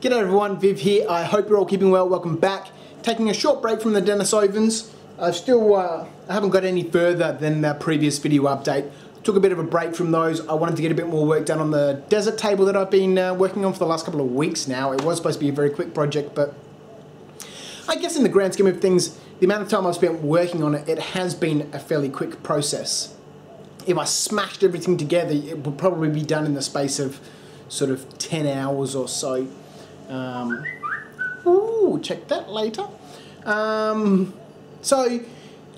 G'day everyone, Viv here. I hope you're all keeping well. Welcome back. Taking a short break from the Denisovans. I've still, uh, I haven't got any further than the previous video update. Took a bit of a break from those. I wanted to get a bit more work done on the desert table that I've been uh, working on for the last couple of weeks now. It was supposed to be a very quick project, but I guess in the grand scheme of things, the amount of time I've spent working on it, it has been a fairly quick process. If I smashed everything together, it would probably be done in the space of sort of 10 hours or so. Um, ooh, check that later. Um, so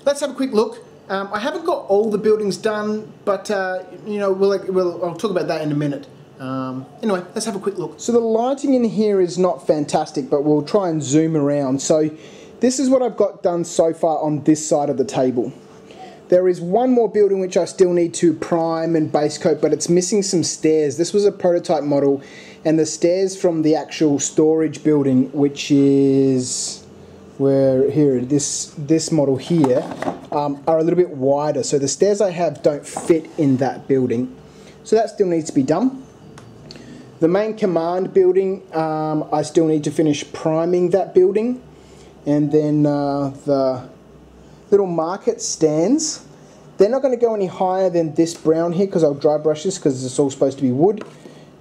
let's have a quick look. Um, I haven't got all the buildings done, but uh, you know, we'll, we'll, I'll talk about that in a minute. Um, anyway, let's have a quick look. So the lighting in here is not fantastic, but we'll try and zoom around. So this is what I've got done so far on this side of the table. There is one more building which I still need to prime and base coat, but it's missing some stairs. This was a prototype model, and the stairs from the actual storage building, which is where here this this model here um, are a little bit wider. So the stairs I have don't fit in that building. So that still needs to be done. The main command building um, I still need to finish priming that building. And then uh, the little market stands they're not going to go any higher than this brown here because I'll dry brush this because it's all supposed to be wood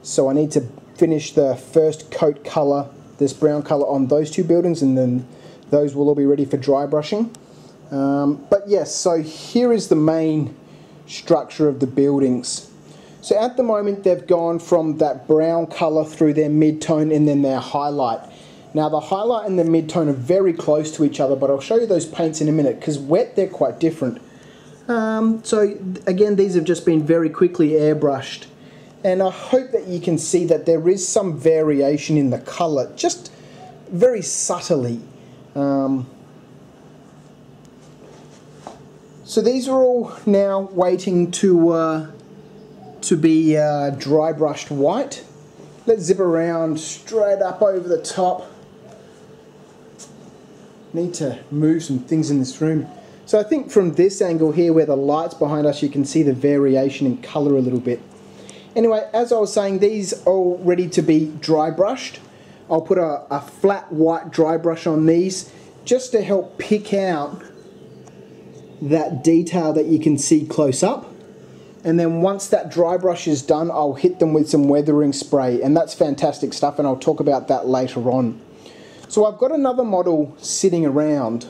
so I need to finish the first coat color this brown color on those two buildings and then those will all be ready for dry brushing. Um, but yes, so here is the main structure of the buildings. So at the moment they've gone from that brown colour through their mid-tone and then their highlight. Now the highlight and the mid-tone are very close to each other, but I'll show you those paints in a minute because wet they're quite different. Um, so again, these have just been very quickly airbrushed. And I hope that you can see that there is some variation in the colour, just very subtly. Um, so these are all now waiting to uh, to be uh, dry brushed white. Let's zip around straight up over the top. Need to move some things in this room. So I think from this angle here where the light's behind us you can see the variation in colour a little bit. Anyway, as I was saying, these are all ready to be dry brushed. I'll put a, a flat white dry brush on these just to help pick out that detail that you can see close up and then once that dry brush is done I'll hit them with some weathering spray and that's fantastic stuff and I'll talk about that later on. So I've got another model sitting around.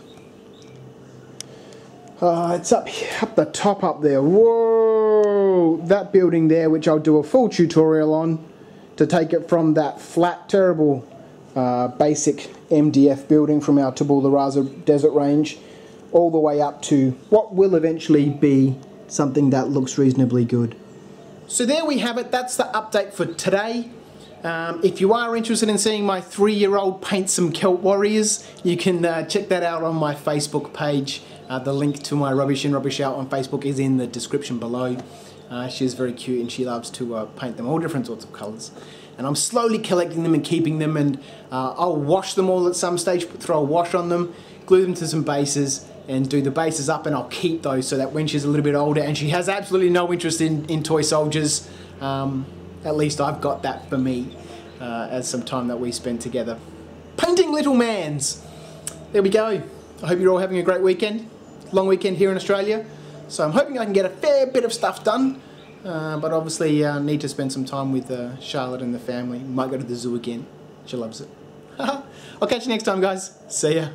Uh, it's up, up the top up there. Whoa! That building there which I'll do a full tutorial on to take it from that flat terrible uh, basic MDF building from our Tabula Rasa desert range all the way up to what will eventually be something that looks reasonably good. So there we have it, that's the update for today. Um, if you are interested in seeing my three-year-old paint some Celt Warriors, you can uh, check that out on my Facebook page. Uh, the link to my Rubbish In Rubbish Out on Facebook is in the description below. Uh, she's very cute and she loves to uh, paint them all different sorts of colours and I'm slowly collecting them and keeping them and uh, I'll wash them all at some stage, throw a wash on them, glue them to some bases and do the bases up and I'll keep those so that when she's a little bit older and she has absolutely no interest in, in toy soldiers, um, at least I've got that for me uh, as some time that we spend together. Painting little mans! There we go. I hope you're all having a great weekend. Long weekend here in Australia. So I'm hoping I can get a fair bit of stuff done. Uh, but obviously uh, need to spend some time with uh, Charlotte and the family. Might go to the zoo again. She loves it. I'll catch you next time, guys. See ya.